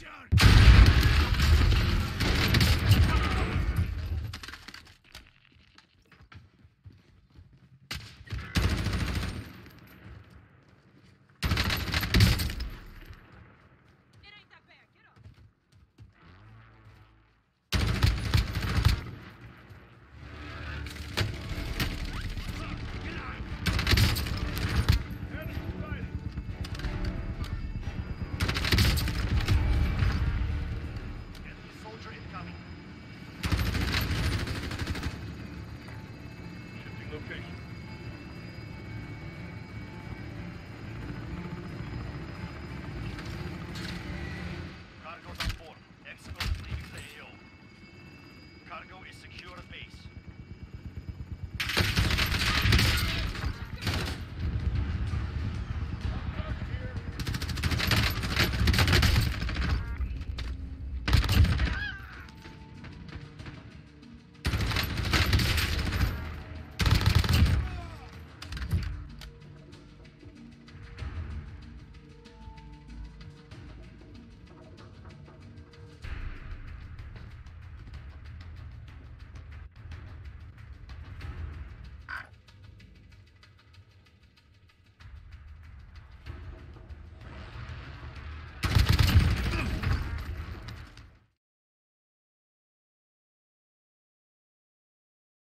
Attention! Cargo is secure at base.